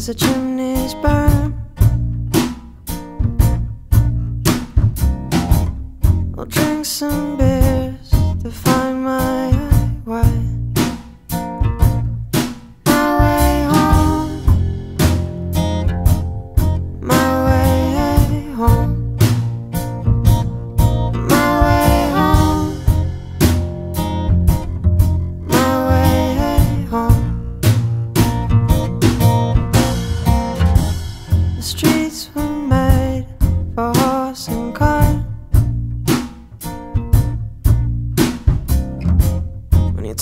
as the chimneys burn. We'll drink some beer.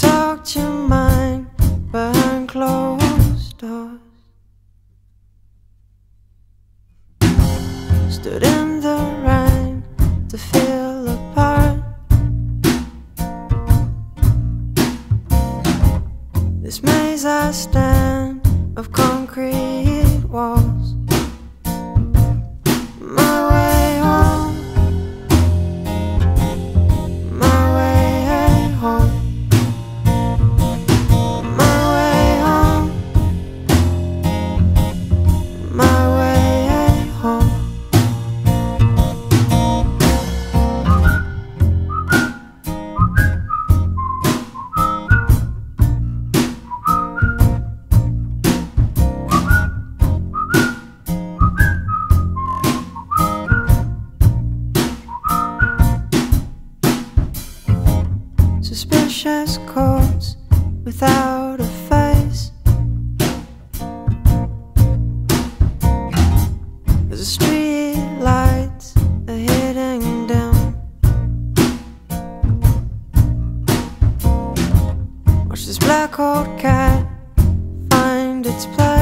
talked your mind behind closed doors. Stood in the rain to feel apart. This maze I stand of concrete walls. just calls without a face. There's a street lights are hitting down. Watch this black old cat find its place.